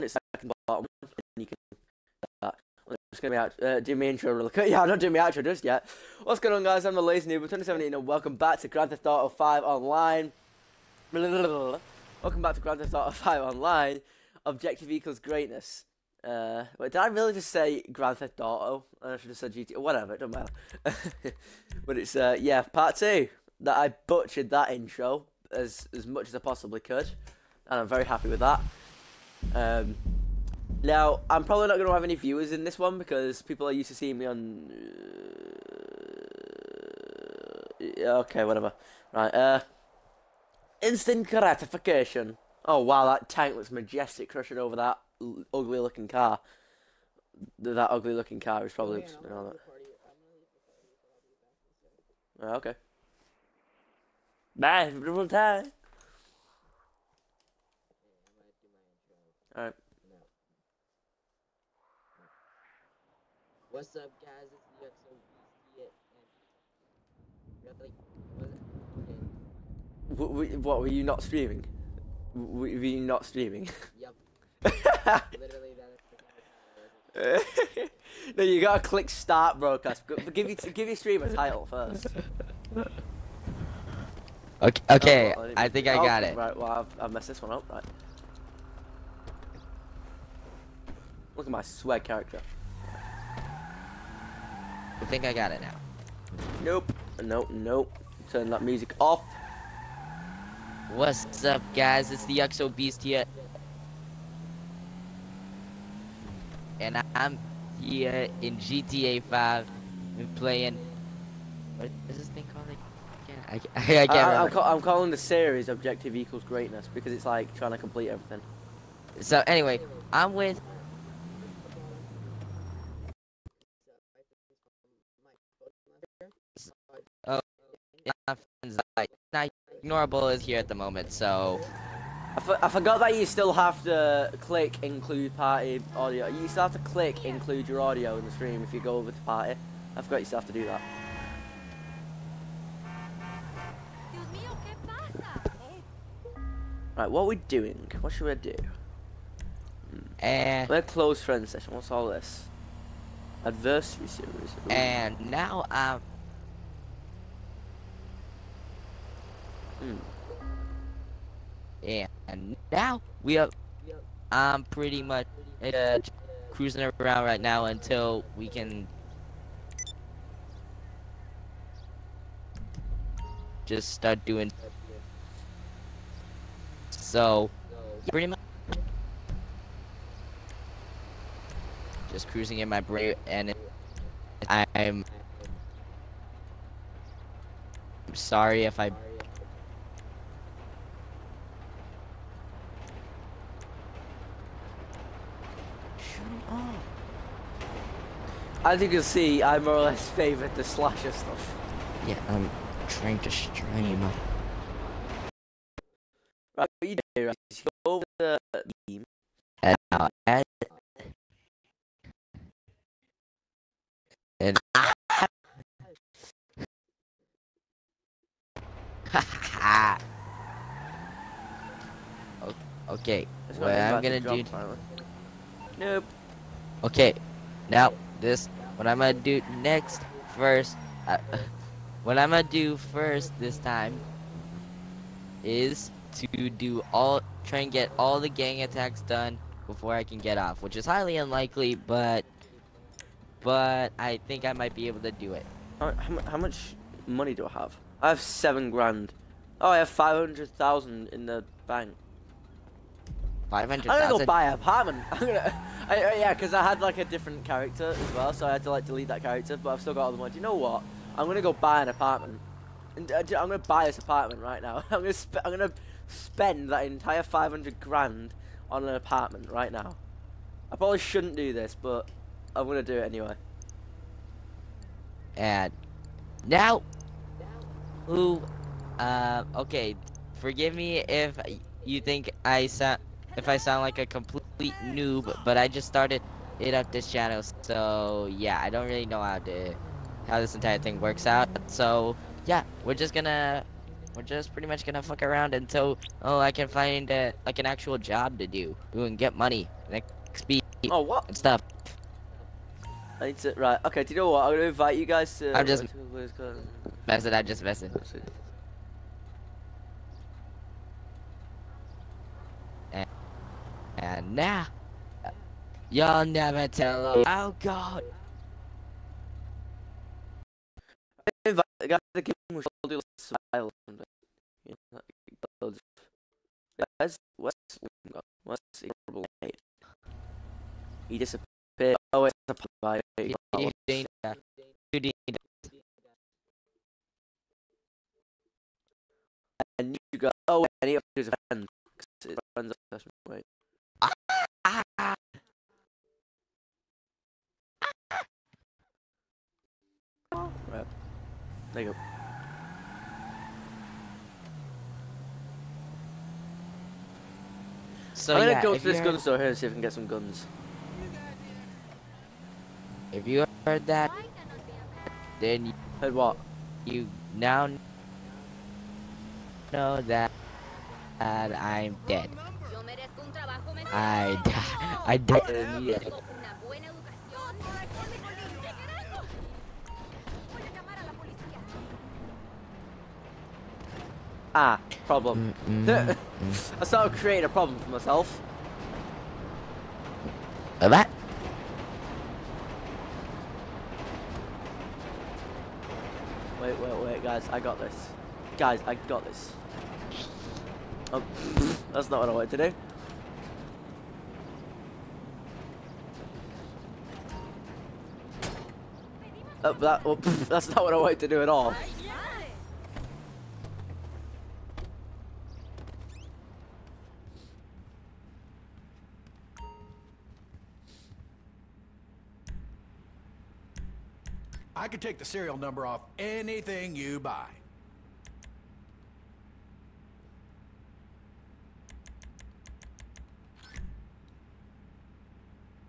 it's second bottom, and you can. That. I'm just gonna be out, uh, do my intro real quick. Yeah, I'm not doing my outro just yet. What's going on, guys? I'm the Lazy Noob, 2017, and welcome back to Grand Theft Auto 5 Online. Welcome back to Grand Theft Auto 5 Online. Objective equals greatness. Uh, wait, did I really just say Grand Theft Auto? I should have said GT. Whatever, it doesn't matter. but it's uh, yeah, part two. That I butchered that intro as as much as I possibly could, and I'm very happy with that. Um, now I'm probably not going to have any viewers in this one because people are used to seeing me on. Uh, okay, whatever. Right. Uh, instant gratification. Oh wow, that tank looks majestic, crushing over that ugly looking car. That ugly looking car is probably. you know, that- Oh, okay. Bye, beautiful time. Alright. What's up, guys? It's the XO Beastie, and really, was it? W- w- what were you not streaming? W- were you not streaming? Yep, literally that is the no, you gotta click start broadcast. Give you give your stream a title first. Okay, okay, Oh, well, I think I oh, got it. Right, well I've, I've messed this one up. Right. Look at my swag character. I think I got it now. Nope. Nope. Nope. Turn that music off. What's up, guys? It's the XO Beast here. And I'm here in GTA 5. We're playing. What is this thing called again? I, I, I can't I, am remember. ca- I'm calling the series Objective Equals Greatness because it's like trying to complete everything. So, anyway, I'm with. Friends. Like, not ignorable is here at the moment, so. I, for- I forgot that you still have to click include party audio. You still have to click include your audio in the stream if you go over to party. I forgot you still have to do that. Dios mío, ¿qué pasa? Right, what are we doing? What should we do? And. We're close friend session. What's all this? Adversary series. Ooh. And now I'm. Hmm. And now we are. I'm pretty much uh, cruising around right now until we can just start doing. So, pretty much just cruising in my brain, and I'm. I'm sorry if I As you can see, I more or less favoured the slasher stuff. Yeah, I'm trying to stream. Right, what you do right, is you go over the. And now add. And. Okay, what I'm gonna do. Nope. Okay, now this. What I'm gonna do next, first. Uh, what I'm gonna do first this time is to do all. Try and get all the gang attacks done before I can get off, which is highly unlikely, but. But I think I might be able to do it. How, how, how much money do I have? I have seven grand. Oh, I have five hundred thousand in the bank. Five I'm gonna go buy an apartment. I'm gonna, I, I, yeah, because I had like a different character as well, so I had to like delete that character. But I've still got all the money. You know what? I'm gonna go buy an apartment. And uh, I'm gonna buy this apartment right now. I'm gonna, sp- I'm gonna spend that entire five hundred grand on an apartment right now. I probably shouldn't do this, but I'm gonna do it anyway. And now, who? Uh, okay. Forgive me if you think I sound if I sound like a complete noob, but I just started it up this channel, so yeah, I don't really know how to how this entire thing works out. So yeah, we're just gonna we're just pretty much gonna fuck around until oh I can find uh, like an actual job to do, who can get money, and XP Oh, what? and stuff. I need to. Right. Okay. Do you know what? I'm gonna invite you guys to. I'm just- to- Mess it, I just mess And now, y'all never tell. Oh God. invite the guy that came with all the smile you know, what's what's horrible name? he disappeared oh it's a pie You- need- uh, you need- that. and you go oh wait I need to choose a friend 'cause it's friends wait Ah, right there you go So I'm gonna yeah, go if to this you gun heard- store here and see if I can get some guns If you heard that, Why cannot be a man? then you- heard what you now know that, that I'm dead. Yo merezco un trabajo mejor. I di- I died ah problem Mm, mm, I started creating a problem for myself mm. What? Wait, wait, wait, guys, I got this. Guys, I got this. Oh, that's not what I wanted to do. Oh, that, oh, that's not what I wanted to do at all. I could take the serial number off anything you buy.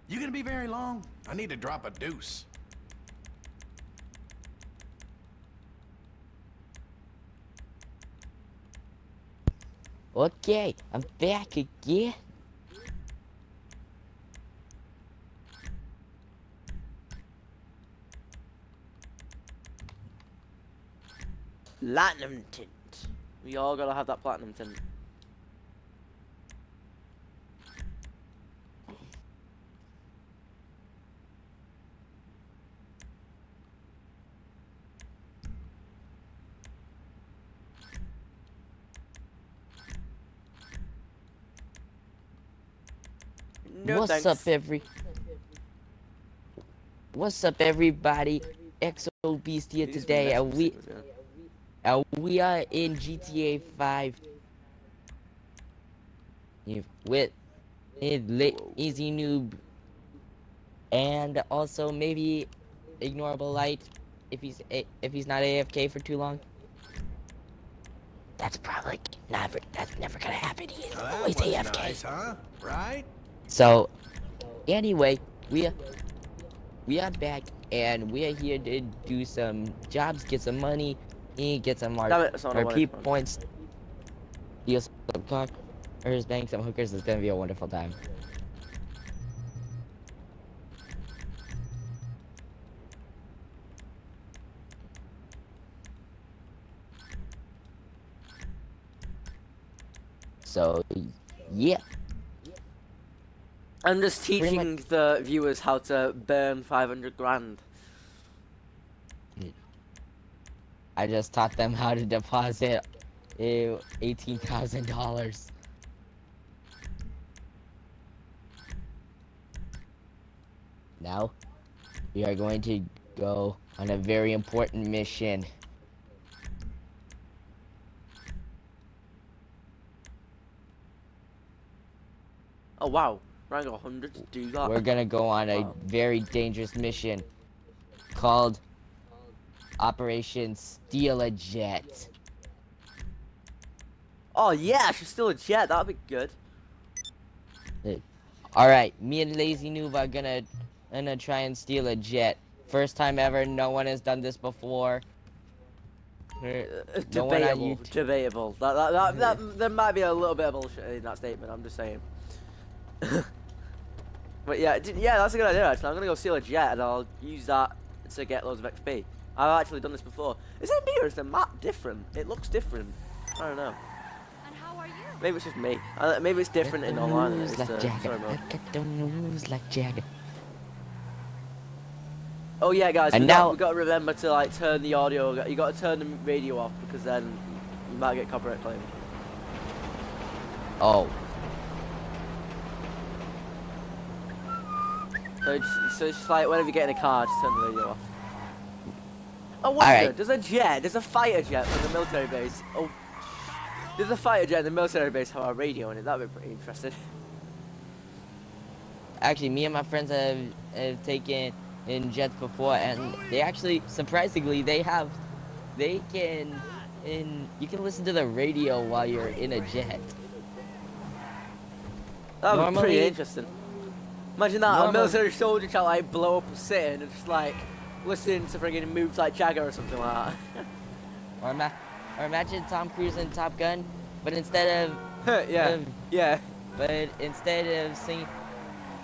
You gonna be very long? I need to drop a deuce. Okay, I'm back again. Platinum tint. We all gotta have that platinum tint. No What's thanks. up, every? What's up, everybody? Exo Beast here today, and we investment things, yeah. and we are in GTA 5 Yeah, with lit Easy Noob, and also maybe Ignorable Light if he's a- if he's not AFK for too long. That's probably never. That's never gonna happen. He's that always AFK. nice, huh? Right? So, anyway, we are, we are back and we are here to do some jobs, get some money, and gets some Damn our, it, that's not what I our wanted. P points, deal some bang some hookers. It's gonna be a wonderful time. So, yeah. I'm just teaching the viewers how to burn 500 grand. I just taught them how to deposit uh, eighteen thousand dollars. Now, we are going to go on a very important mission. Oh wow, rank 100 to do that. We're gonna go on a Wow. very dangerous mission called Operation Steal a Jet. Oh yeah, I should steal a jet. That'd be good. Alright, me and Lazy Noob are gonna gonna try and steal a jet. First time ever, no one has done this before. Uh, No debatable. Debatable. That, that, that, that, there might be a little bit of bullshit in that statement. I'm just saying. but yeah, yeah, that's a good idea. Actually, I'm gonna go steal a jet and I'll use that to get loads of XP. I've actually done this before. Is it me or is the map different? It looks different. I don't know. And how are you? Maybe it's just me. Uh, maybe it's different in online than it Moves is like to Jagger. story. I got the moves like Jagger. Oh yeah, guys. And we now- got, we got to remember to like turn the audio. You got to turn the radio off because then you might get copyright claim. Oh, So it's, so it's just like whenever you get in a car, just turn the radio off. Oh, wonder, Alright. there's a jet, there's a fighter jet from the military base. Oh, there's a fighter jet in the military base have a radio in it. That'd be pretty interesting. actually, me and my friends have, have taken in jets before, and they actually, surprisingly, they have, they can, in you can listen to the radio while you're in a jet. That would be pretty interesting. Imagine that, a military soldier trying to like blow up a city and just like listening to friggin' moves like Jagger or something like that. Or, ima- or imagine Tom Cruise in Top Gun, but instead of, yeah, of yeah. but instead of singing,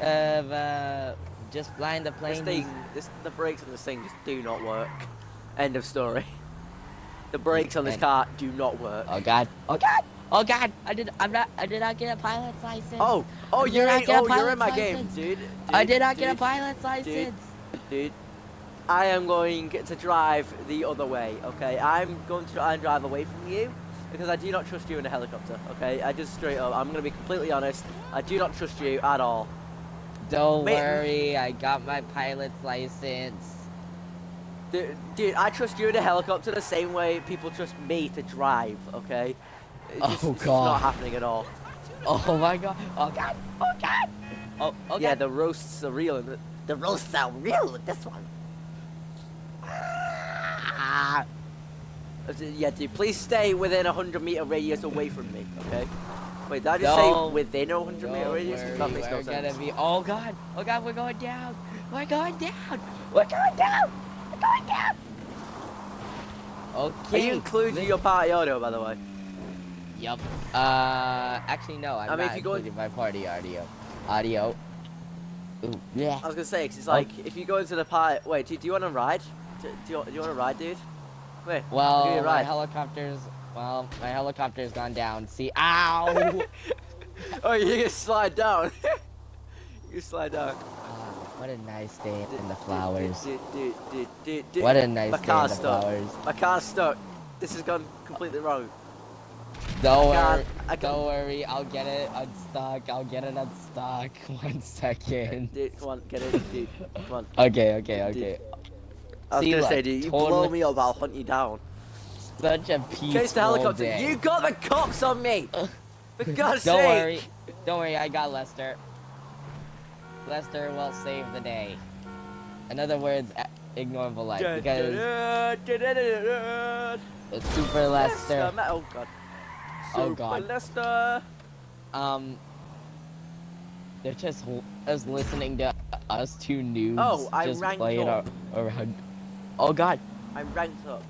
of uh, just flying the This plane, thing, this, the brakes on this thing just do not work. End of story. The brakes on this car do not work. oh god, oh god, oh god, I did, I'm not, I did not get a pilot's license. Oh, oh, you're in, oh, you're in my pilot's game, license. dude. I did not get a pilot's license. Dude, I am going to drive the other way. Okay, I'm going to try and drive away from you because I do not trust you in a helicopter. Okay, I just straight up, I'm gonna be completely honest. I do not trust you at all. Don't Wait. worry, I got my pilot's license. Dude, dude, I trust you in a helicopter the same way people trust me to drive. Okay. It's Oh, just, it's God. not happening at all. Oh my god, oh god, oh god. Oh, oh Yeah, the roasts are real. The, the roasts are real with this one. Ah. Dude, please stay within a 100 meter radius away from me, okay? Wait, did I just say Don't- within a 100 meter radius? worry, That makes no gonna be. Oh god, oh god, we're going down. We're going down. We're going down. We're going down. Okay. Are you including your party audio, by the way? Yup. Uh, actually no, I'm I mean, not if you go- including my party audio. Audio. Ooh, yeah. I was gonna say, 'cause it's Oh. like, if you go into the party. Wait, do, do you want to ride? Do, do, you, do you want to ride, dude? Wait, Well, a my ride. helicopter's. Well, my helicopter's gone down. See, ow. oh, you can slide down. you can slide down. Ah, what a nice day in the flowers. What a nice My day in the stuck. flowers. My car's stuck. This has gone completely wrong. Don't worry. Don't worry. I'll get it unstuck. I'll get it unstuck. One second. Dude, come on, get in, dude. Come on. Okay, okay, okay. I was gonna say, dude, you blow me up, I'll hunt you down. Such a peaceful Chase the helicopter. day. You got the cops on me! For God's Don't sake! worry. Don't worry. I got Lester. Lester will save the day. In other words, ignore the light because it's Super Lester. Lester. Oh god. Oh, Super God. Lester. Um, they're just just listening to us two noobs Oh, I just playing up. around. Oh God. I'm ranked up.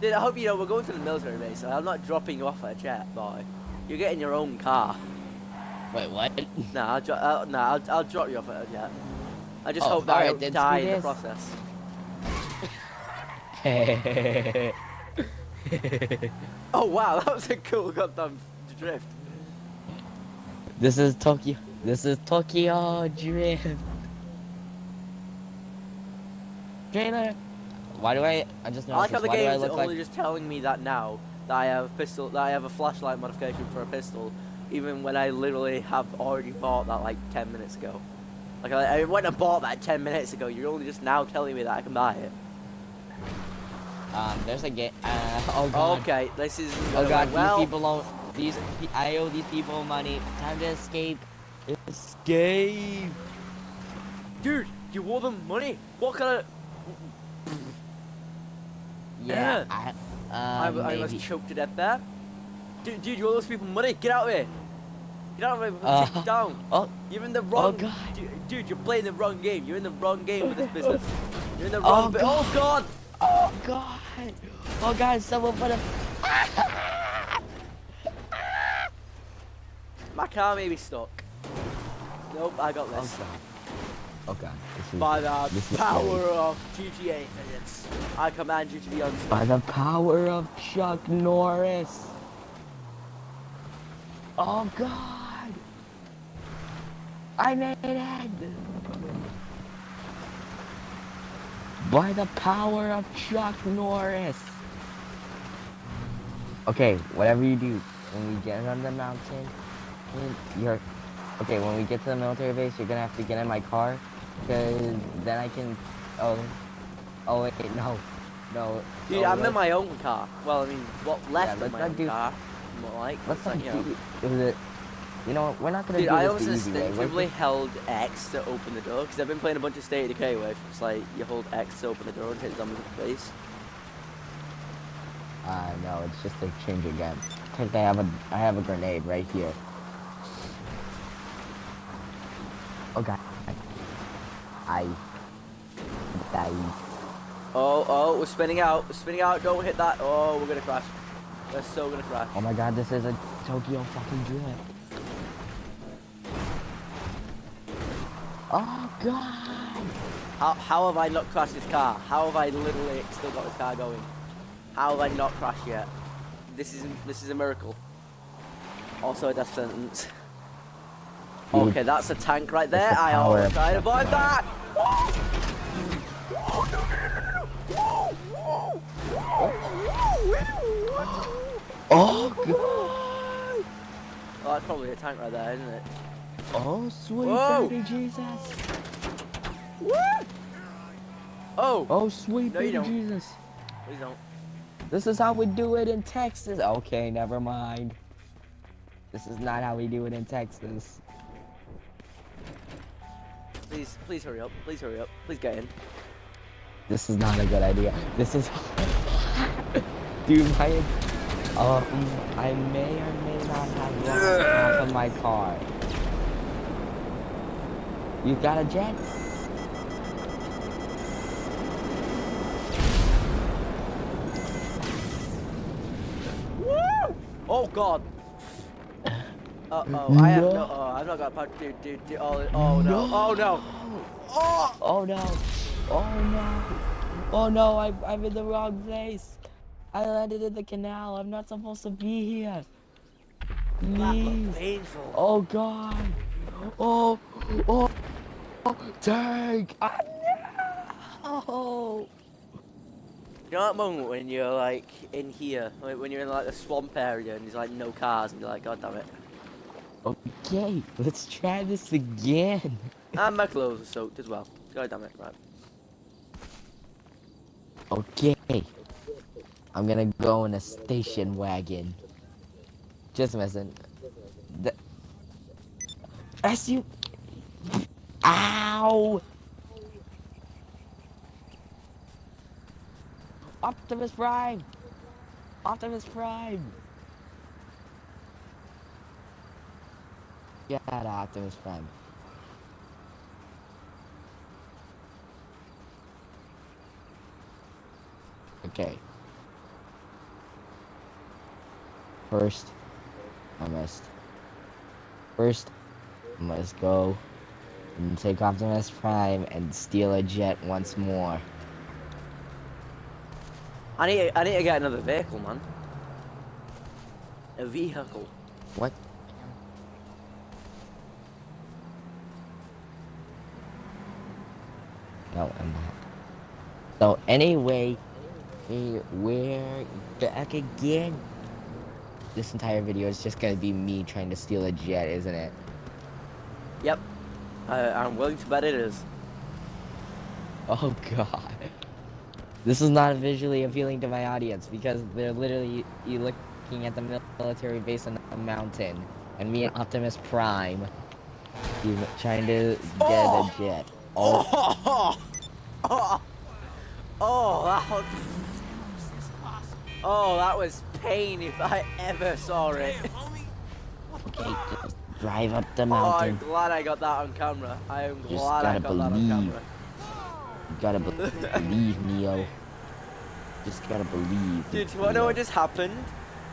Dude, I hope you know we're going to the military base. and I'm not dropping you off at a jet, boy. You're getting your own car. Wait, what? Nah, I'll, dro- I'll, nah, I'll, I'll drop you off at a jet. I just Oh, hope that I don't die in the process. Oh wow, that was a cool goddamn drift. this is Tokyo. This is Tokyo Drift. Why do I? I just I like how the game Why do I game's look only like? just telling me that now that I have a pistol, that I have a flashlight modification for a pistol, even when I literally have already bought that like 10 minutes ago. Like I, I went and bought that 10 minutes ago. You're only just now telling me that I can buy it. Um, there's a game. Uh, oh God. Okay, this is. Oh God. well, these people don't. These. I owe these people money. Time to escape. Escape. dude, you owe them money. What kind of? Yeah. Yeah. I. I, Um, I maybe. was choked to death there. Dude, dude, you owe those people money. Get out of here. Get out of here. Uh, Sit down. Oh. You're in the wrong. God. Dude, dude, you're playing the wrong game. You're in the wrong game with this business. You're in the Oh, wrong. bi- God. oh God. Oh God. Oh god, someone put a. My car may be stuck. Nope, I got Oh this. god. This is, By the power of GTA physics, I command you to be on. By the power of Chuck Norris. Oh god. I made it. By the power of Chuck Norris. Okay, whatever you do, when we get on the mountain, you're okay. When we get to the military base, you're gonna have to get in my car, because then I can. Oh, oh wait, no, no. Dude, oh, I'm in my own car. Well, I mean, what left of let's my own do- car? More like, Let's not you know. do it. You know what? We're not gonna Dude, do I this always the easy way. We're instinctively held X to open the door because I've been playing a bunch of State of Decay where it's like you hold X to open the door and hit zombies in the face. Uh, no, it's just a change again. Cause I have a, I have a grenade right here. Oh god. I died. Oh, oh, we're spinning out. We're spinning out. Don't hit that. Oh, we're gonna crash. We're so gonna crash. Oh my god, this is a Tokyo fucking drift. Oh god. How, how have I not crashed this car? How have I literally still got this car going? How have I not crashed yet? This is this is a miracle. Also a death sentence. Okay, that's a tank right there. the I try to avoid that. Oh god. Oh, that's probably a tank right there, isn't it? Oh sweet Whoa. baby Jesus. Oh, Oh sweet No, baby. Jesus. please don't. This is how we do it in Texas. Okay, never mind. This is not how we do it in Texas. Please, please hurry up. Please hurry up. Please get in. This is not a good idea. This is, dude, my, um, I may or may not have lost half of my car. You got a jet? Woo! Oh God. Uh oh, I have no. No. Oh, I've not got part. Dude, dude, dude. Oh, oh no. Oh no. Oh. Oh no! Oh no! Oh no! I'm I'm in the wrong place. I landed in the canal. I'm not supposed to be here. Please. Oh god! Oh! Oh! oh tank! Ah, no! You know that moment when you're like in here, like, when you're in like the swamp area and there's like no cars and you're like, God damn it. Okay, let's try this again. And my clothes are soaked as well. God damn it, right. Okay. I'm gonna go in a station wagon. Just messing. The... As you. Ow! Optimus Prime! Optimus Prime! Get out of Optimus Prime. Okay. First, I must. First, I must go and take Optimus Prime and steal a jet once more. I need, I need to get another vehicle, man. A vehicle. What? No, I'm not. So anyway, we're back again. This entire video is just gonna be me trying to steal a jet, isn't it? Yep. I, I'm willing to bet it is. Oh god. This is not visually appealing to my audience because they're literally you looking at the military base on a mountain and me and Optimus Prime you trying to get Oh! a jet. Oh, Oh, oh, oh, that was, oh, that was pain if I ever saw it. okay, just drive up the Oh, I'm glad I got that on camera. I am Just glad I gotta got that on believe. camera. You gotta be- believe, Neo. just gotta believe. Dude, you wanna know what just happened?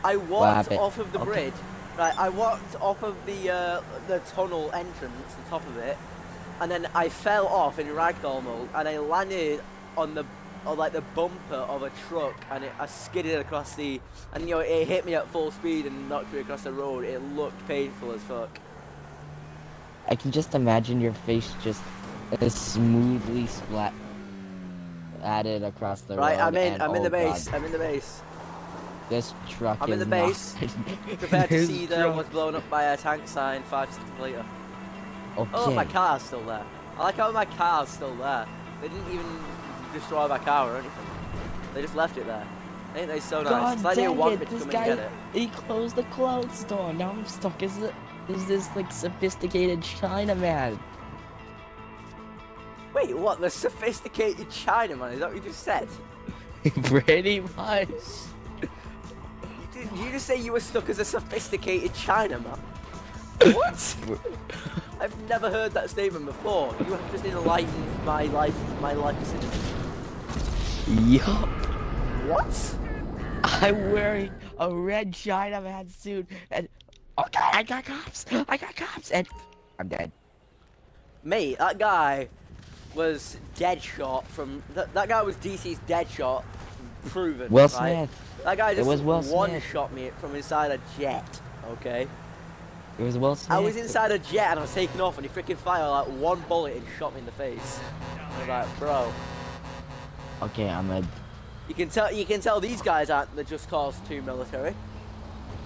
I walked happened? off of the Okay. bridge. Right, I walked off of the uh, the tunnel entrance, the top of it, and then I fell off in ragdoll mode, and I landed on the on like the bumper of a truck, and it, I skidded across the, and you know it hit me at full speed and knocked me across the road. It looked painful as fuck. I can just imagine your face just smoothly splat added across the Right, road. I'm in. and- I'm in oh the oh God, base. I'm in the base. this truck I'm in the base. not- Prepared to see that truck- was blown up by a tank sign five seconds later. Okay. Oh, my car's still there. I like how my car's still there. They didn't even destroy my car or anything. They just left it there. Ain't they so nice? God it's like dang want it, this guy, it. he closed the clothes store. Now I'm stuck Is a, as this like sophisticated Chinaman. Wait, what? The sophisticated Chinaman? Is that what you just said? Pretty much. You, did, you just say you were stuck as a sophisticated Chinaman? What? I've never heard that statement before. You have just enlightened my life, my life decisions. Yup. What? I'm wearing a red Chinaman suit and okay, I got cops. I got cops and I'm dead. Mate, that guy was Deadshot from that, that guy was DC's Deadshot proven. Will right? Smith. That guy just one shot me from inside a jet. Okay. It was Will Smith. I was inside a jet and I was taking off and he freaking fired like one bullet and shot me in the face. I was like, bro. Okay, I'm a. You can tell you can tell these guys aren't the just cause two military.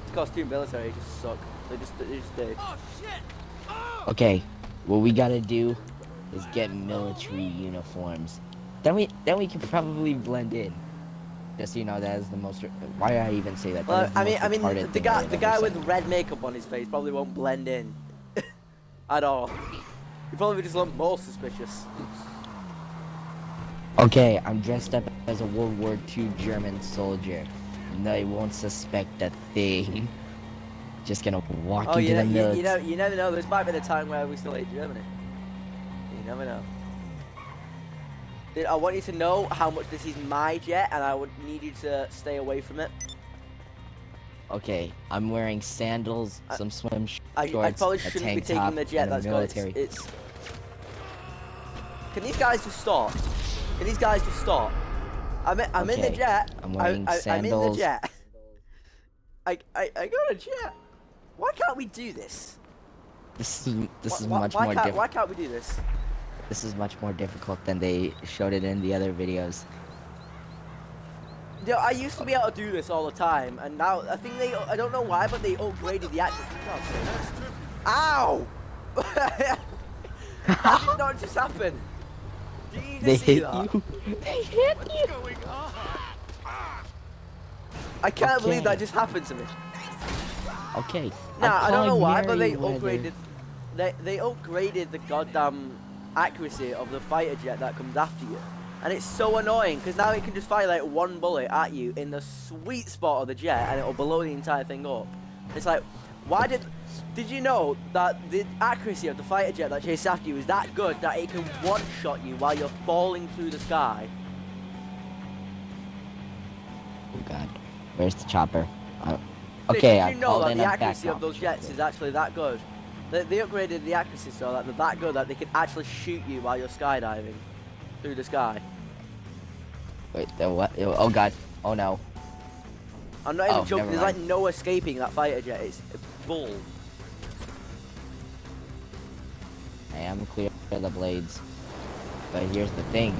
Just cause two military just suck. They just they just do. Oh, oh! Okay, what we gotta do is get military uniforms. Then we then we can probably blend in. Just so you know, that is the most. Why did I even say that? That Well, the I mean, I mean, the guy, the guy with red makeup on his face probably won't blend in at all. He probably just look more suspicious. Okay, I'm dressed up as a World War II German soldier. And they won't suspect a thing. Just gonna walk Oh, into you, know, the you, you know, you never know. This might be the time where we still hate Germany. You never know. I want you to know how much this is my jet, and I would need you to stay away from it. Okay, I'm wearing sandals, I- some swim sh- I, shorts, I probably shouldn't be tank taking top, the jet. That's got it's, military. it's. Can these guys just stop? Can these guys just stop? I'm in, I'm in the jet. I'm wearing I, I'm in the sandals. jet. I, I, I got a jet. Why can't we do this? This is this Why- is much why more difficult. Why can't we do this? This is much more difficult than they showed it in the other videos. Yeah, I used to be able to do this all the time, and now I think they, I don't know why, but they upgraded the accuracy. Ow! How did not just happen? Did you just They hit that? you. They hit you. I can't believe that just happened to me. Okay. Nah, I'm I don't know why, but they Merryweather. upgraded. They they upgraded the goddamn accuracy of the fighter jet that comes after you, and it's so annoying because now it can just fire like one bullet at you in the sweet spot of the jet, and it'll blow the entire thing up. It's like, why did? Did you know that the accuracy of the fighter jet that chases after you is that good that it can one-shot you while you're falling through the sky? Oh god. Where's the chopper? Uh, Did- okay, Did I you know that the accuracy of those jets is actually that good? They, they upgraded the accuracy so that they're that good that they can actually shoot you while you're skydiving through the sky. Wait, the what? Oh god. Oh no. I'm not even Oh, joking. There's like no escaping that fighter jet. It's bull. I am clear of the blades. But here's the thing.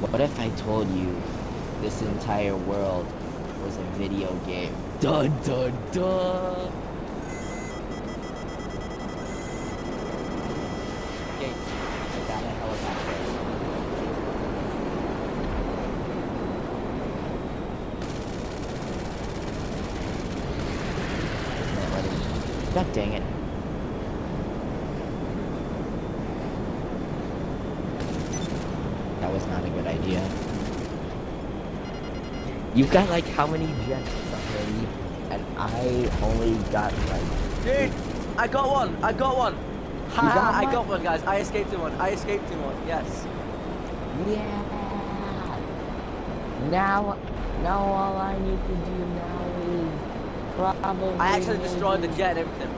What if I told you this entire world was a video game? Dun dun dun! Okay, I got a helicopter. Isn't it ready? God dang it. That was not a good idea. You've got like how many jets already? And I only got like Dude, I got one. I got one. Ha got I got one, guys. I escaped in one. I escaped in one. Yes. Yeah Now, now all I need to do now is probably. I actually destroyed the jet and everything.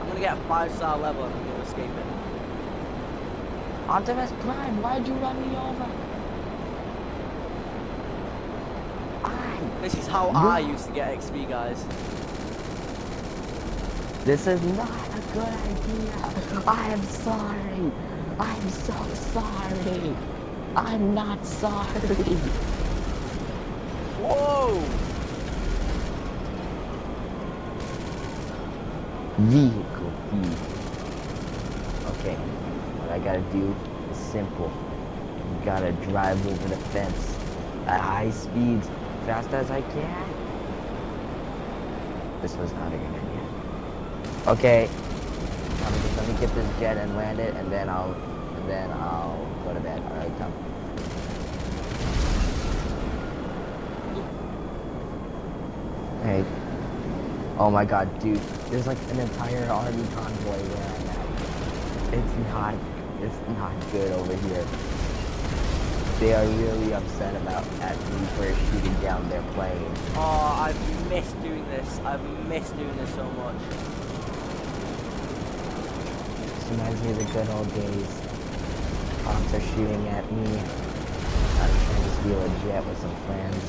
I'm gonna get a five star level and I'm gonna escape it. Optimus Prime, why'd you run me over? I. This is how I used to get XP, guys. This is not a good idea. I am sorry. I'm so sorry. I'm not sorry. Whoa! Vehicle thief. Okay, what I gotta do is simple. You gotta drive over the fence at high speeds, fast as I can. This was not a good idea. Okay, let me, get this jet and land it, and then I'll, and then I'll go to bed. All right, come. Hey. Oh my god, dude. There's like an entire army convoy where I'm at. It's not, it's not good over here. They are really upset about at me for shooting down their plane. Oh, I've missed doing this. I've missed doing this so much. This reminds me of the good old days. Cops are shooting at me. I'm trying to steal a jet with some friends.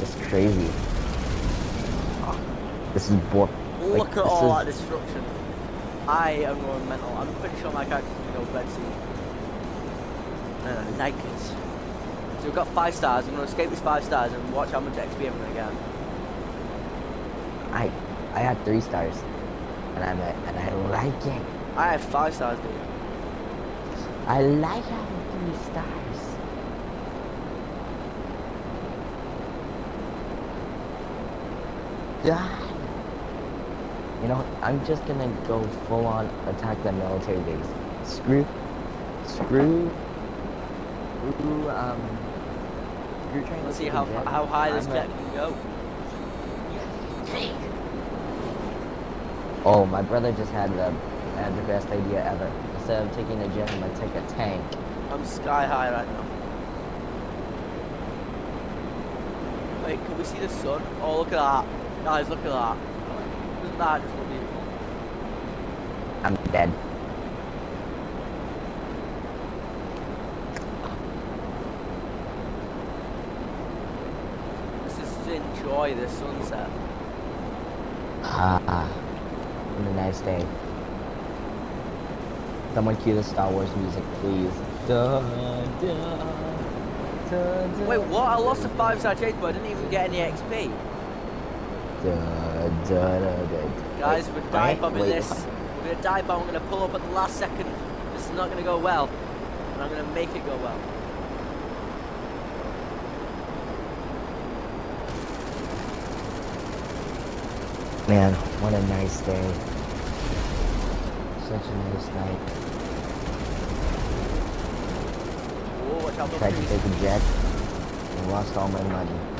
Just crazy. Oh, this is bore. Look like, at all is- that destruction. I am going mental. I'm pretty sure my character's gonna go red sea. And uh, I like it. So we've got five stars. I'm gonna escape these five stars and watch how much XP I'm gonna get. I I had three stars, and I'm a, and I like it. I have five stars, dude. I like having three stars. Die. You know, I'm just gonna go full on attack the military base. Screw, screw, screw, um, screw trying Let's to see how jet. how high this jet can go. Oh, my brother just had the had the best idea ever. Instead of taking a jet, I'm gonna take a tank. I'm sky high right now. Wait, can we see the sun? Oh, look at that. Guys, look at that. That beautiful? I'm dead. Let's just enjoy the sunset. Ah, what a nice day. Someone cue the Star Wars music, please. Dun, dun, dun, Wait, what? I lost a five star chase, but I didn't even get any XP. Guys, we're dive what? bombing this. We're gonna dive bomb. We're gonna pull up at the last second. This is not gonna go well. And I'm gonna make it go well. Man, what a nice day. Such a nice night. Oh, watch out, Tried to take a jet and lost all my money.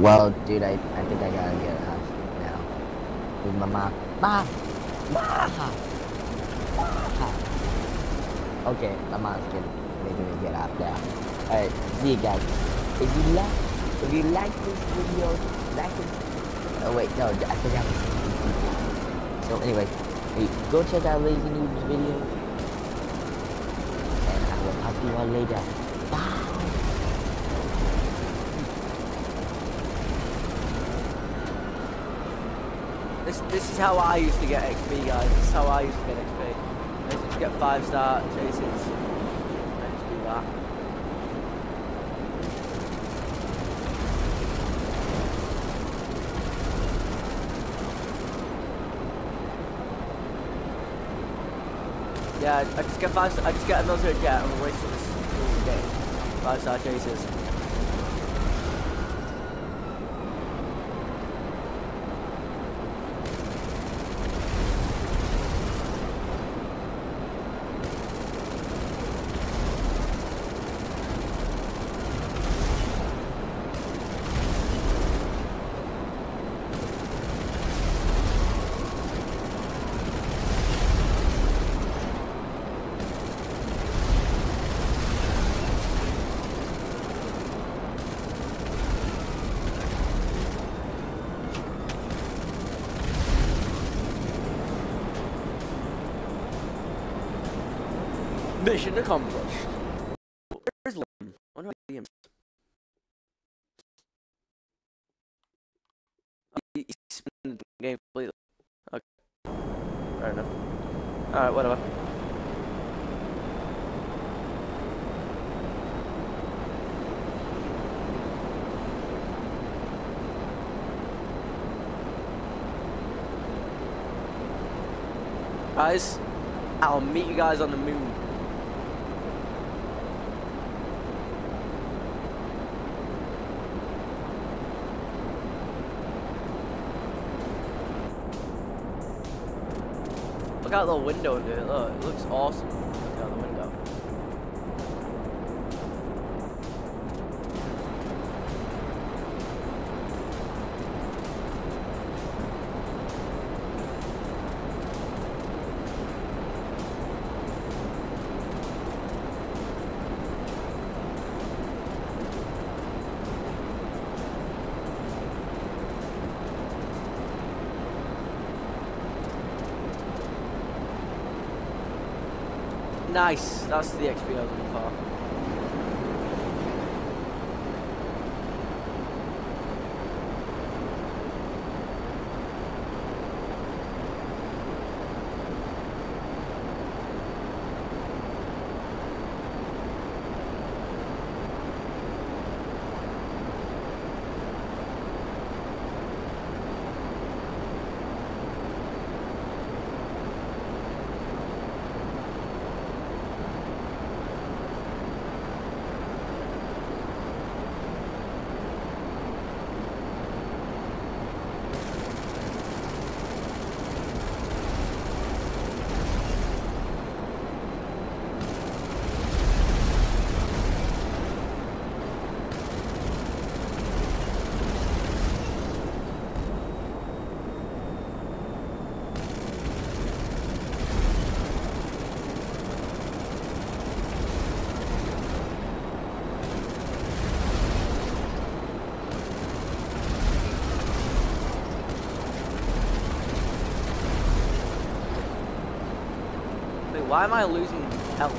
Well, oh, dude, I, I think I gotta get out now. With my mom. Ma! Ma! Ma! Okay, my mom's getting making me get out now. Alright, see you guys. If you like, if you like this video, like it. Oh wait, no, I forgot. So anyway, go check out Lazy Noob's video. And I will talk to you all later. Bye! This is how I used to get XP, guys. This is how I used to get XP. I used to get five star chases. I used to do that. Yeah, I just get five. I just get a military jet and waste this game. Five star chases. Mission accomplished. Where's Liam? Oh, spinning the game completely. Okay. Fair enough. Alright, whatever. Guys, I'll meet you guys on the moon. Look out the window, dude. Look, it looks awesome. That's the XP I was looking for. Wait, why am I losing health?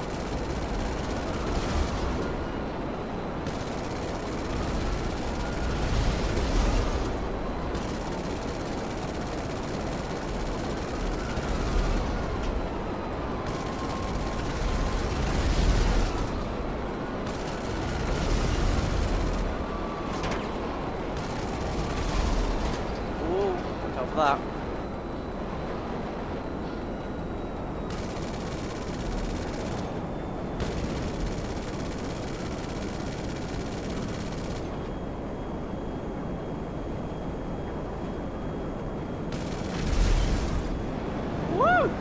Ooh, watch out for that. Woo!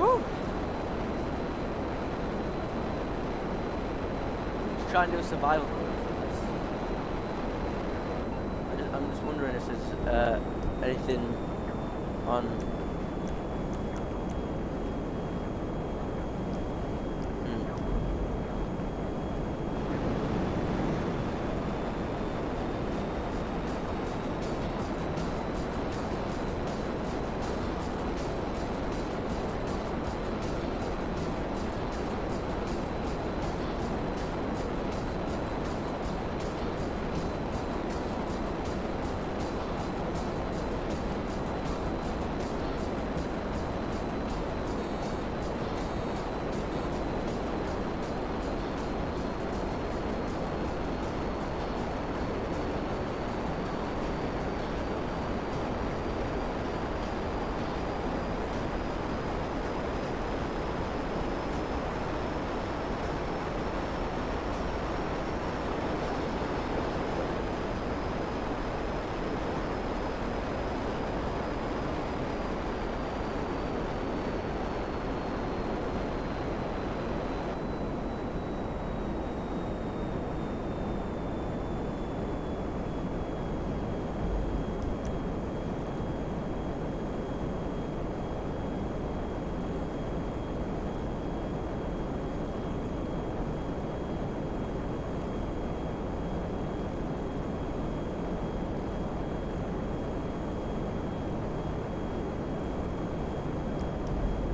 Woo! Just try do a survival mode for this. I just, I'm just wondering if there's uh, anything on.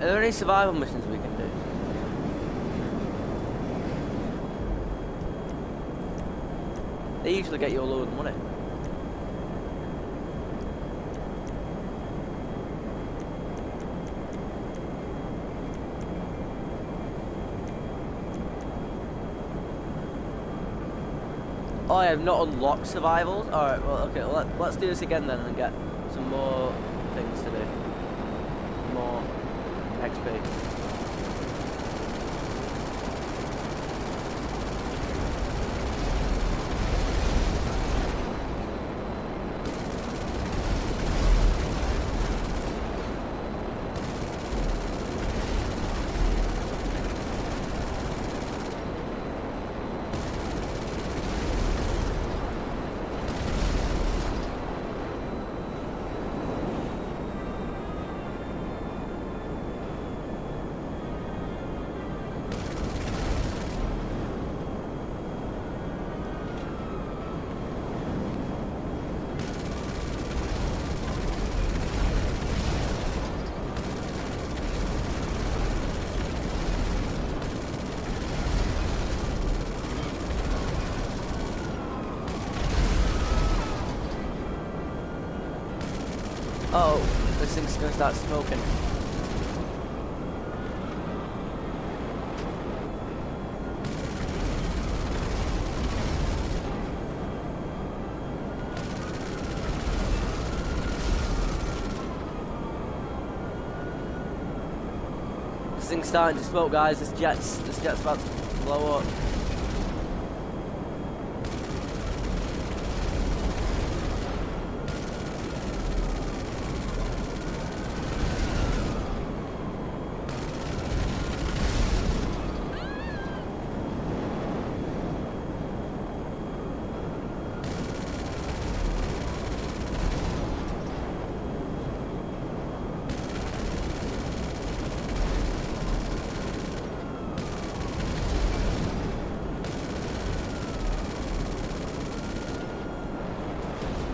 Are there any survival missions we can do? They usually get you a load of money. Oh, I have not unlocked survivals? Alright, well, okay, let, let's do this again then and get some more things to do. More XP. Oh, this thing's gonna start smoking. This thing's starting to smoke, guys. This jet's this jet's about to blow up.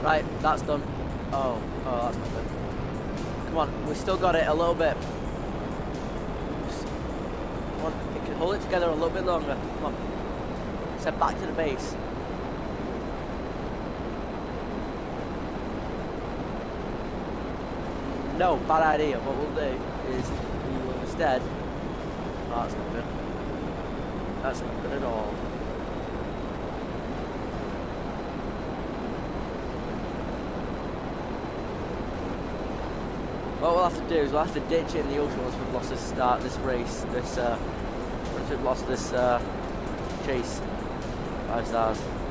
Right, that's done. Oh, oh, that's not good. Come on, we still got it a little bit. Come on, we can hold it together a little bit longer. Come on. Step back to the base. No, bad idea. What we'll do is we will instead. Oh, that's not good. That's not good at all. What we'll have to do is we'll have to ditch it in the ocean once we've lost this start, this race, this, uh, once we've lost this, uh, chase. Five stars.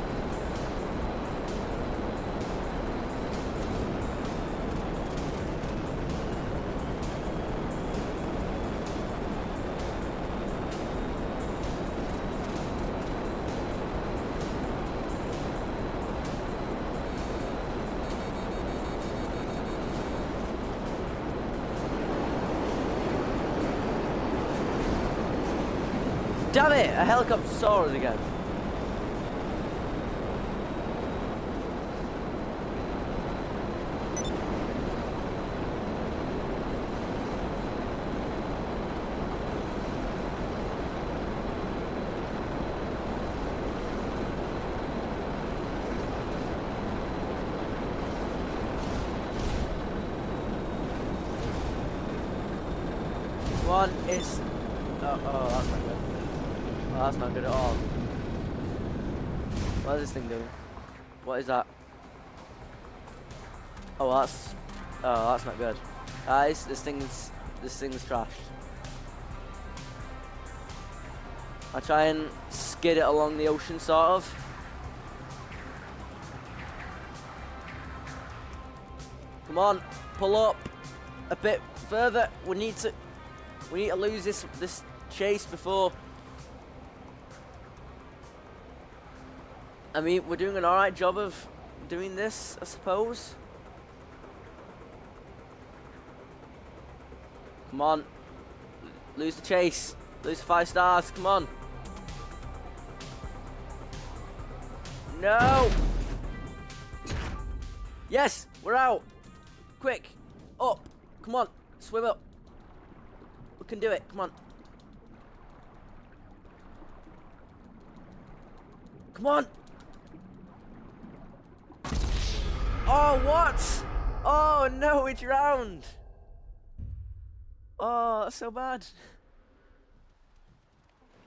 Helicopter saw again. One is. Oh, oh, that's not good. Oh, that's not good at all. What is this thing doing? What is that? Oh, that's. Oh, that's not good. Uh, Guys, this thing's. This thing's trashed. I try and skid it along the ocean, sort of. Come on, pull up a bit further. We need to. We need to lose this this chase before. I mean, we're doing an alright job of doing this, I suppose. Come on. Lose the chase. Lose the five stars. Come on. No! Yes! We're out! Quick! Up! Come on! Swim up! We can do it. Come on. Come on. Oh, what? Oh, no, we drowned. Oh, that's so bad.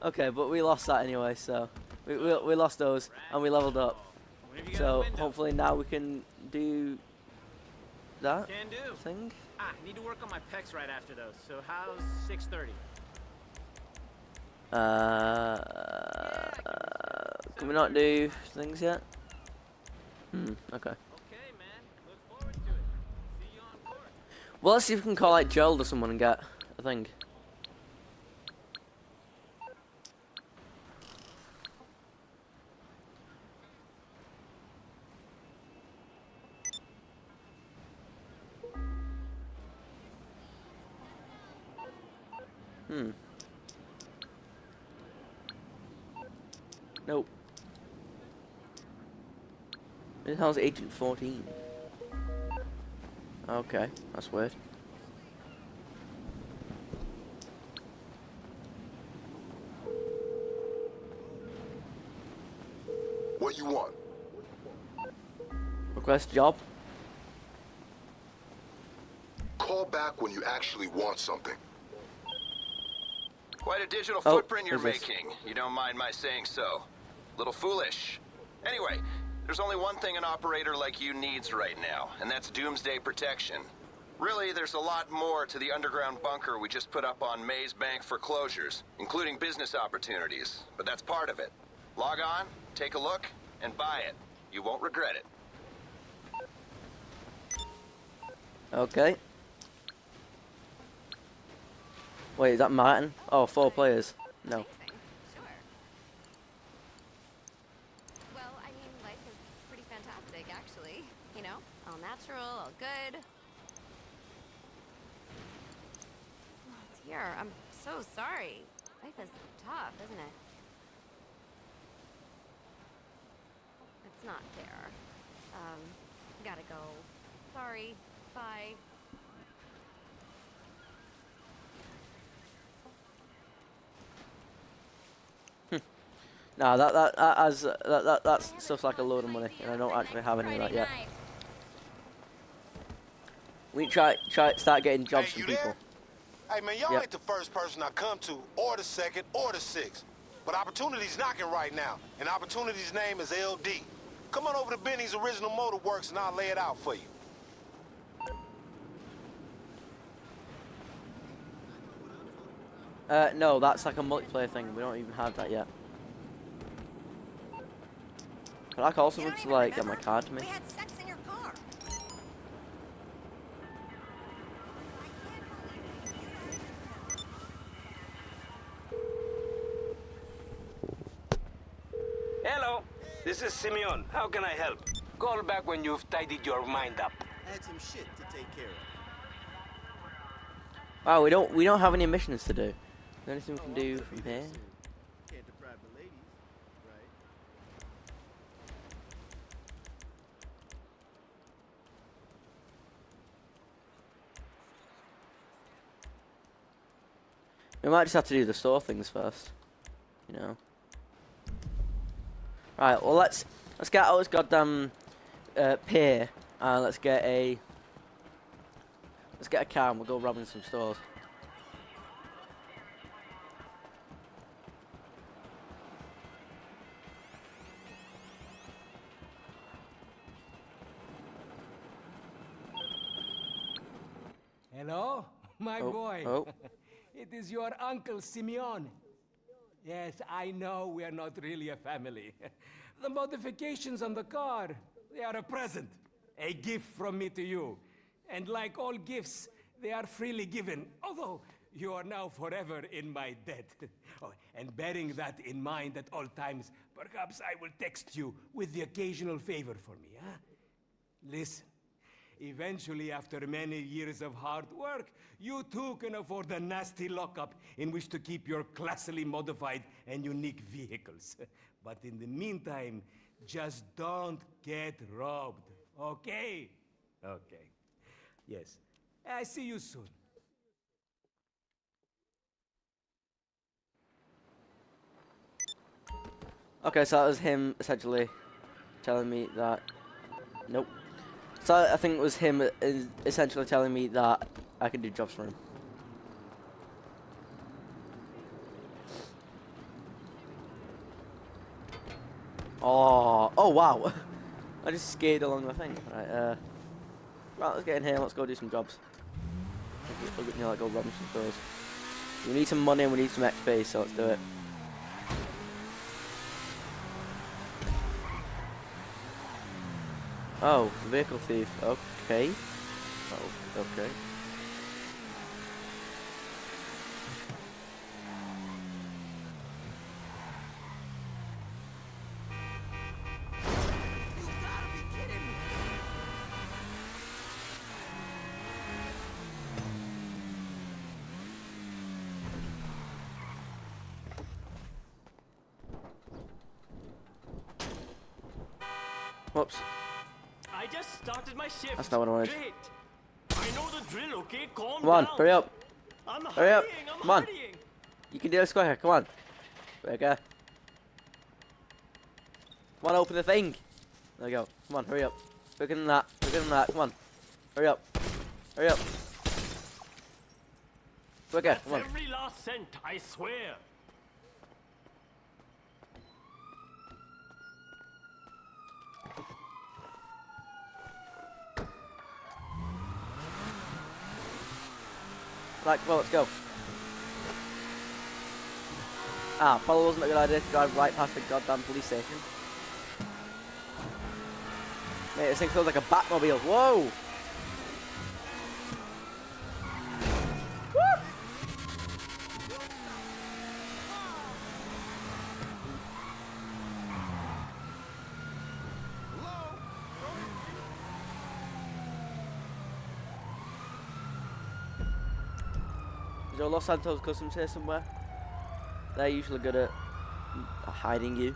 Okay, but we lost that anyway, so we, we, we lost those and we leveled up. Whenever you got a So hopefully now we can do that Can do. thing. Ah, need to work on my pecs right after those. So how's 6:30? Uh, can we not do things yet? Hmm. Okay. Okay, man. Look forward to it. See you on court. Well, let's see if we can call like Gerald or someone and get a thing. Hmm. Nope. The hell's Agent 14? Okay, that's weird. What you want? Request job. Call back when you actually want something. Quite a digital Oh, footprint you're who's this? making. You don't mind my saying so. Little foolish. Anyway, there's only one thing an operator like you needs right now, and that's doomsday protection. Really, there's a lot more to the underground bunker we just put up on Maze Bank foreclosures, including business opportunities. But that's part of it. Log on, take a look, and buy it. You won't regret it. Okay. Wait, is that Martin? Oh, four players. No. Amazing. Sure. Well, I mean, life is pretty fantastic, actually. You know, all natural, all good. Oh, dear, I'm so sorry. Life is tough, isn't it? It's not fair. Um, gotta go. Sorry. Bye. Nah, that that that has that, that that stuff's like a load of money, and I don't actually have any of that yet. We try try start getting jobs Hey, from people. there? Hey man, y'all Yep. ain't the first person I come to, or the second, or the sixth. But opportunity's knocking right now, and opportunity's name is LD. Come on over to Benny's Original Motor Works and I'll lay it out for you. Uh, no, that's like a multiplayer thing. We don't even have that yet. Can I call someone to like get my card to me? Simeon. How can I help? Call back when you've tidied your mind up. had some shit to take care of. Wow, we don't we don't have any missions to do. Is there anything we can do from here? Can't deprive the ladies, right? We might just have to do the store things first. You know. Right, well let's let's get out this goddamn uh, pier and let's get a let's get a car and we'll go robbing some stores. Hello, my Oh, boy. oh. it is your uncle Simeon. Yes, I know we are not really a family. the modifications on the car, they are a present, a gift from me to you. And like all gifts, they are freely given, although you are now forever in my debt. oh, and bearing that in mind at all times, perhaps I will text you with the occasional favor for me, huh? Listen. Eventually, after many years of hard work, you too can afford a nasty lockup in which to keep your classily modified and unique vehicles. But in the meantime, just don't get robbed, okay? Okay. Yes. I see you soon. Okay, so that was him essentially telling me that. Nope. So I think it was him uh, essentially telling me that I can do jobs for him. Oh, oh wow! I just skated along the thing. Right, uh, right, let's get in here. Let's go do some jobs. Look at me like run some. We need some money and we need some XP, so let's do it. Oh, vehicle thief. Okay. Oh, okay. That's not what I wanted. I know the drill, okay? Calm Come on, down. hurry up. I'm Hurry up. I'm Come on. You can do this quicker. Come on. Quicker. Come on, open the thing. There we go. Come on, hurry up. Quicker than that. Quicker than that. Come on. Hurry up. Hurry up. Quicker. Come on. every last cent, I swear. Right, well, let's go. Ah, probably wasn't a good idea to drive right past the goddamn police station. Mate, this thing feels like a Batmobile. Whoa! Los Santos Customs here somewhere? They're usually good at hiding you.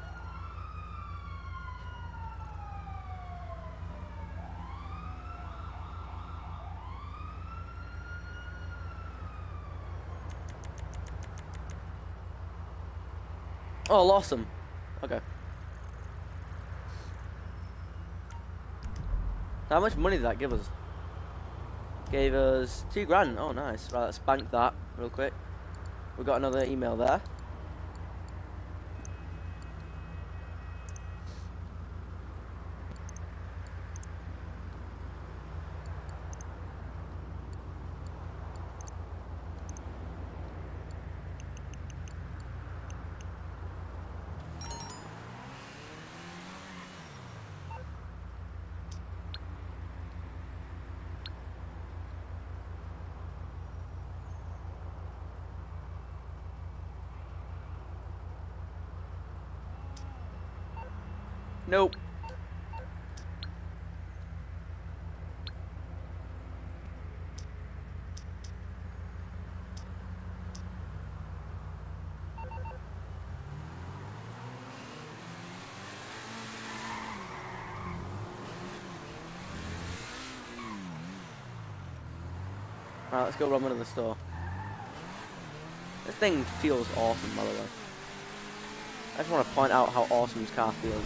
Oh, lost them. Okay. How much money did that give us? Gave us two grand. Oh, nice. Right, let's bank that real quick. We got another email there. Nope. Let's go run one the store. This thing feels awesome, by the way. I just want to point out how awesome this car feels.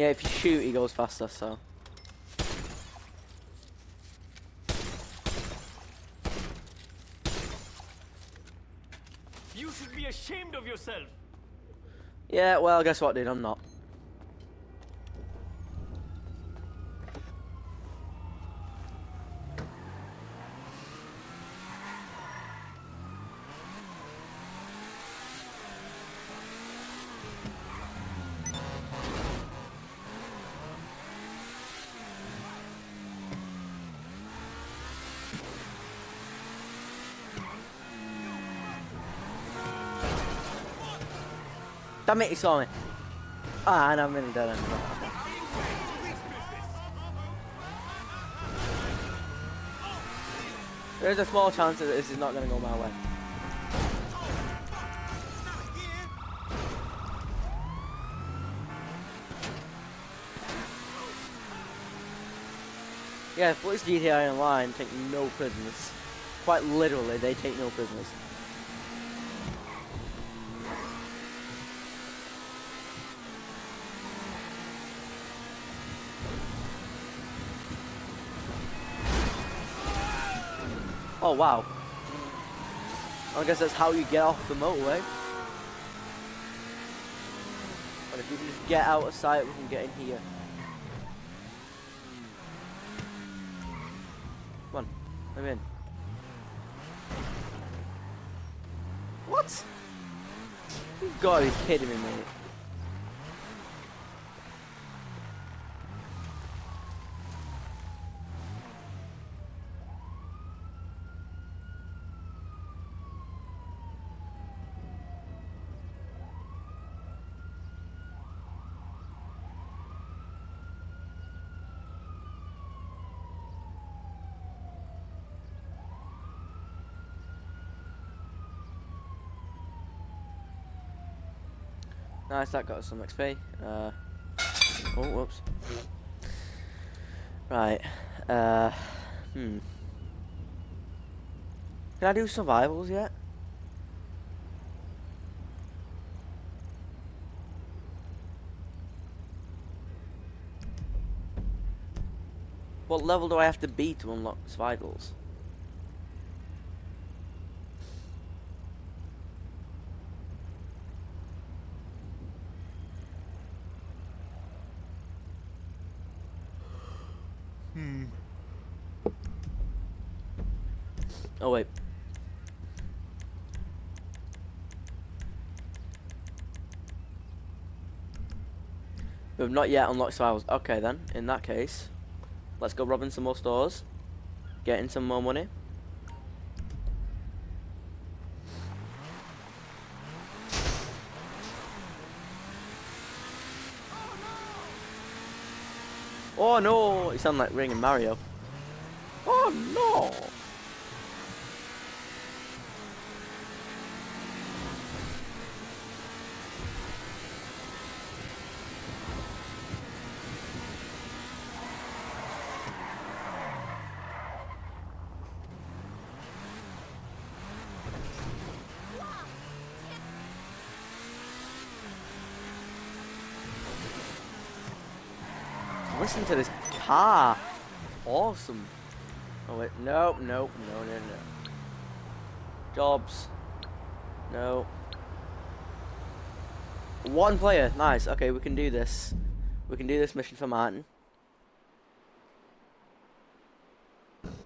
Yeah, if you shoot, he goes faster, so. You should be ashamed of yourself. Yeah, well, guess what, dude? I'm not. Damn it, he saw me. Ah, and I'm a dead. There's a small chance that this is not going to go my way. Yeah, Police GTA Online take no prisoners. Quite literally, they take no prisoners. Oh wow. I guess that's how you get off the motorway. But if we can just get out of sight, we can get in here. Come on, I'm in. What? You've got to be kidding me, mate. Nice, that got us some XP. Uh, oh, whoops. Right. Uh, hmm. Can I do survivals yet? What level do I have to be to unlock survivals? Hmm. Oh wait. We have not yet unlocked files. Okay then, in that case, let's go robbing some more stores, getting some more money. Oh no! You sound like Ring and Mario. Oh no! Listen to this car. Awesome. Oh wait, no, no, no, no, no. Jobs. No. One player. Nice. Okay, we can do this. We can do this mission for Martin.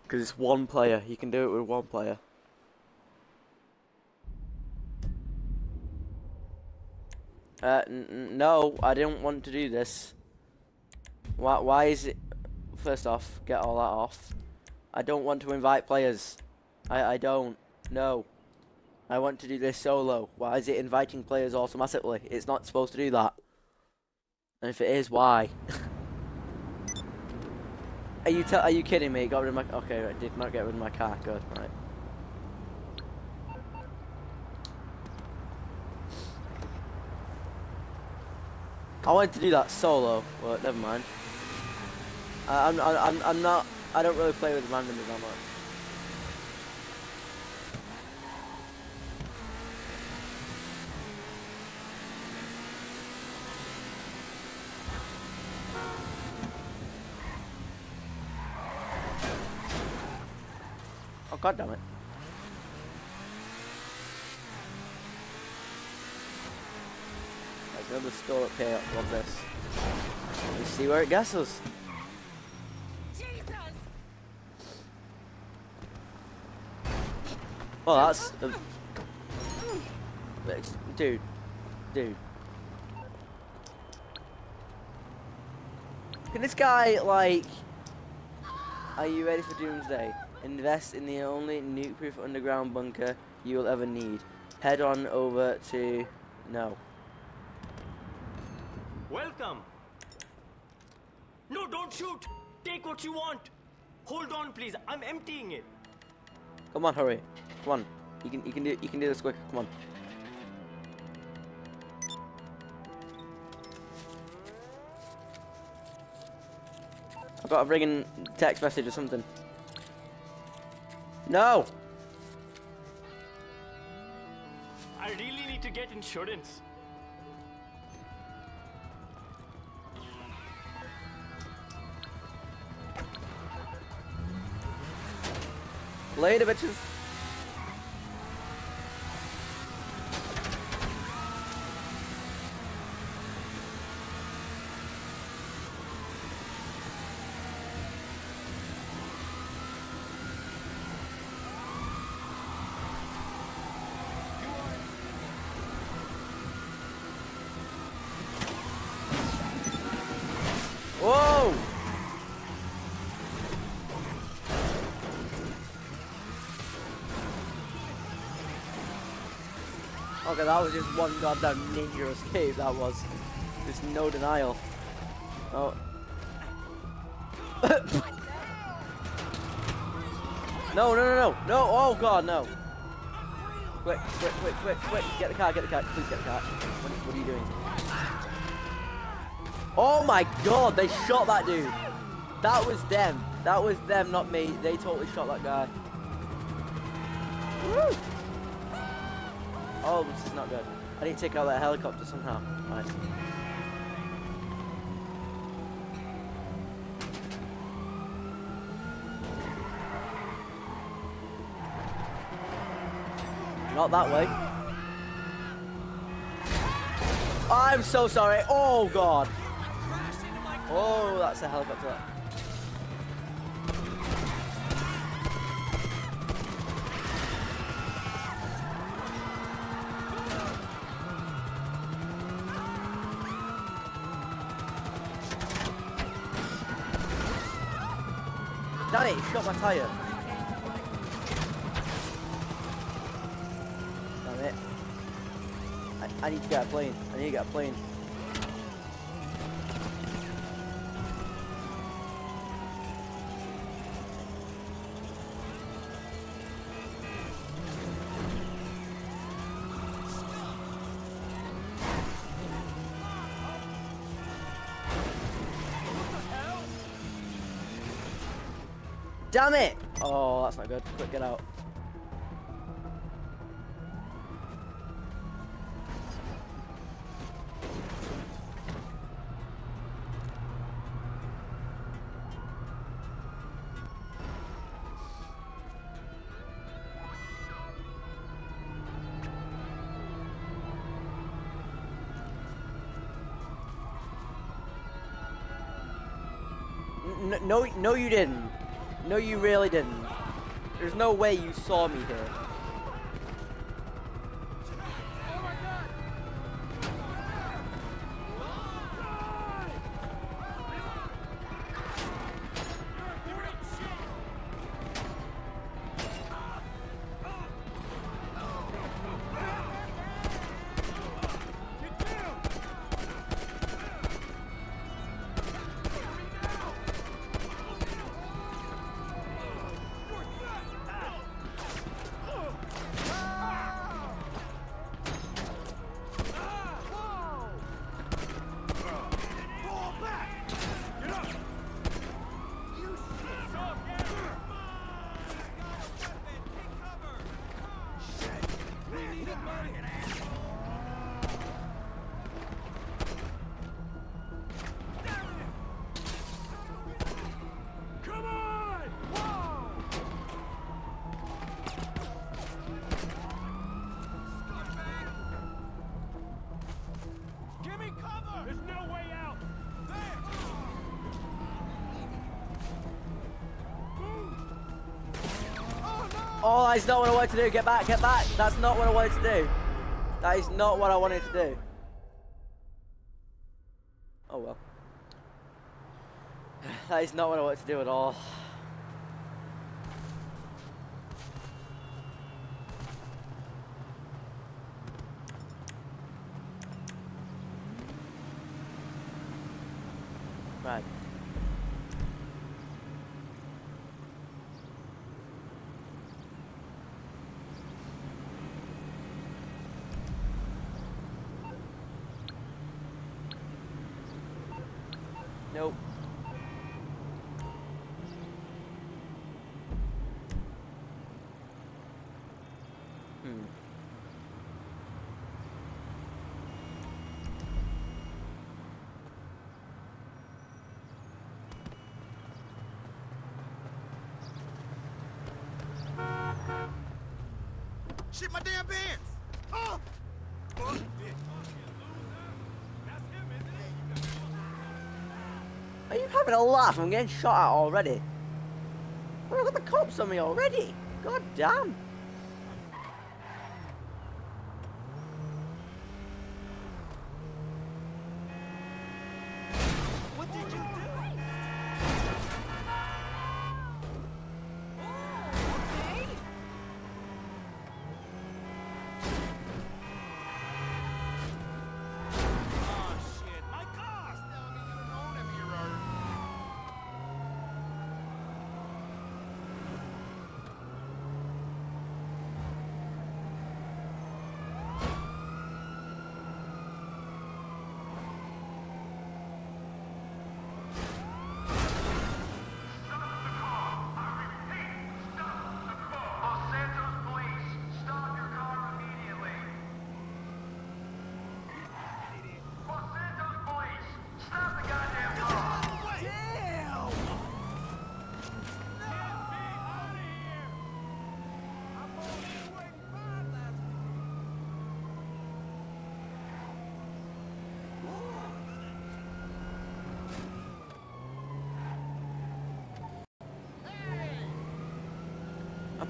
Because it's one player. You can do it with one player. Uh, no, I didn't want to do this. Why, why is it... First off, get all that off. I don't want to invite players. I, I don't. No. I want to do this solo. Why is it inviting players automatically? It's not supposed to do that. And if it is, why? are you are you kidding me? Got rid of my... Okay, I did not get rid of my car. Good, right. I wanted to do that solo, but never mind. Uh, I'm, I'm, I'm not, I don't really play with randomly that much. Oh god damn it. Let's go the store up here, love this. Let's see where it gets us. Well, that's... Uh, dude. Dude. Can this guy, like... Are you ready for Doomsday? Invest in the only nuke-proof underground bunker you will ever need. Head on over to... No. Welcome. No, don't shoot. Take what you want. Hold on, please. I'm emptying it. Come on, hurry. Come on. You can you can do you can do this quick. Come on. I got a friggin' text message or something. No! I really need to get insurance. Later, bitches. Okay, that was just one goddamn ninja escape, that was. There's no denial. Oh. no, no, no, no, no, oh god, no. Quick, quick, quick, quick, quick, get the car, get the car, please get the car. What, what are you doing? Oh my god, they shot that dude. That was them. That was them, not me. They totally shot that guy. Woo! Oh, this is not good. I need to take out that helicopter somehow. Right. Not that way. I'm so sorry. Oh, God. Oh, that's a helicopter. My tire. Damn it. I, I need to get a plane. I need to get a plane. Damn it! Oh, that's not good. Quick, get out. No, no, you didn't. No, you really didn't. There's no way you saw me here. Oh, that's not what I wanted to do. Get back, get back. That's not what I wanted to do. That is not what I wanted to do. Oh well. That is not what I wanted to do at all. Right. Nope. Hmm. Shit, my damn pants! Oh! Fuck this. Are you having a laugh? I'm getting shot at already. I've got the cops on me already. God damn.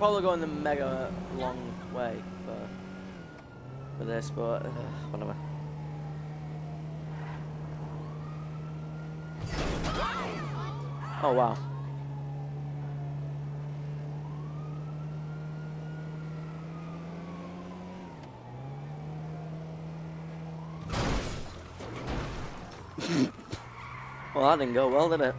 Probably going the mega long way for for this, but uh, whatever. Oh wow. well, that didn't go well, did it?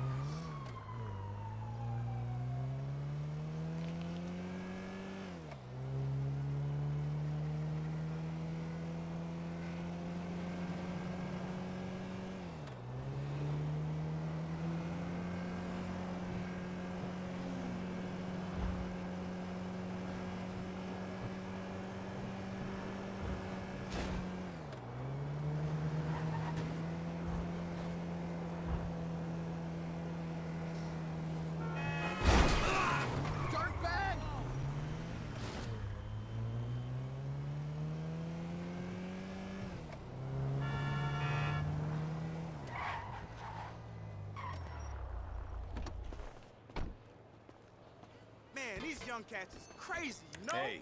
These young cats is crazy, you know? Hey,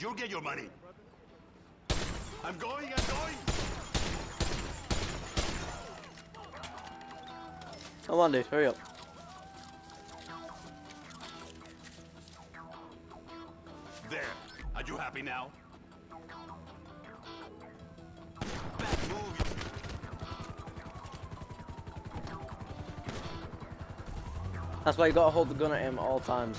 you'll get your money. I'm going, I'm going. Come on, dude, hurry up. There. Are you happy now? That's why you gotta hold the gun at him at all times.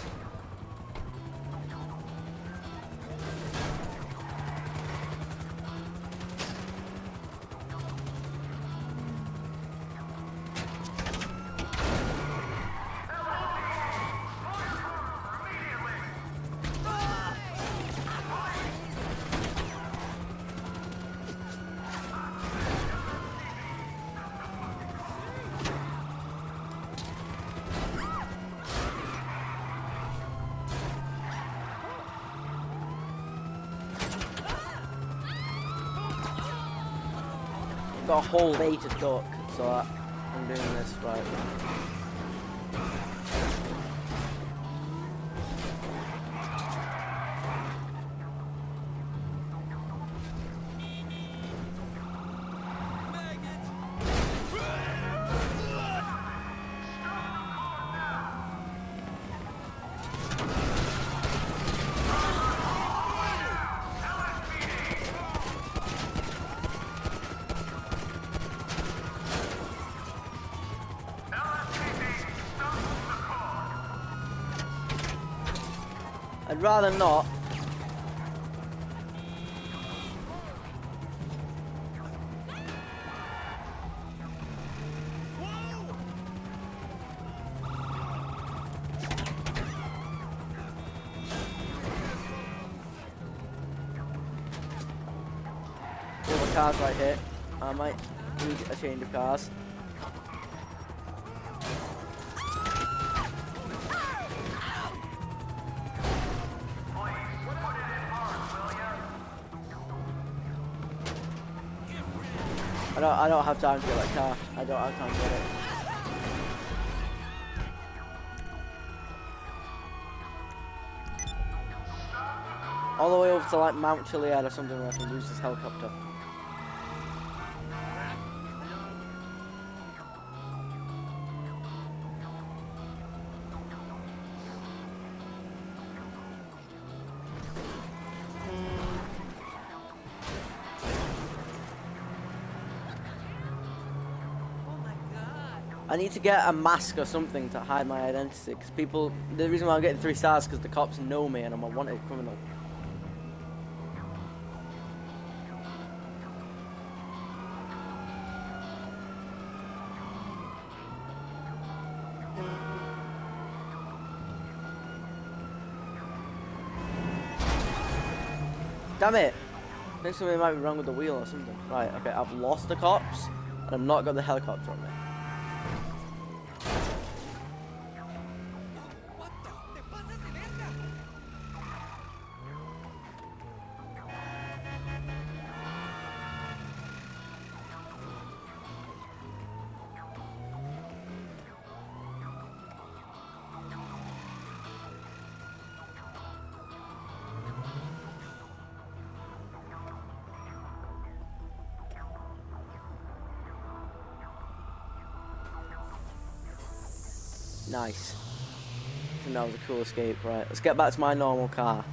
Whole day to duck, rather not. All the cars right here. I might need a change of cars. I don't have time to get that car. I don't have time to get it. All the way over to like Mount Chiliad or something where I can use this helicopter. I need to get a mask or something to hide my identity. Because people, the reason why I'm getting three stars because the cops know me and I'm a wanted criminal. Damn it! I think something might be wrong with the wheel or something. Right, okay, I've lost the cops and I've not got the helicopter on me. Nice. That was a cool escape. Right, let's get back to my normal car.